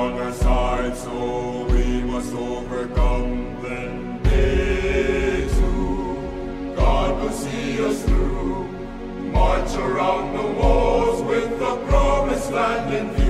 other side, so we must overcome them. day too, God will see us through. March around the walls with the promised land in view.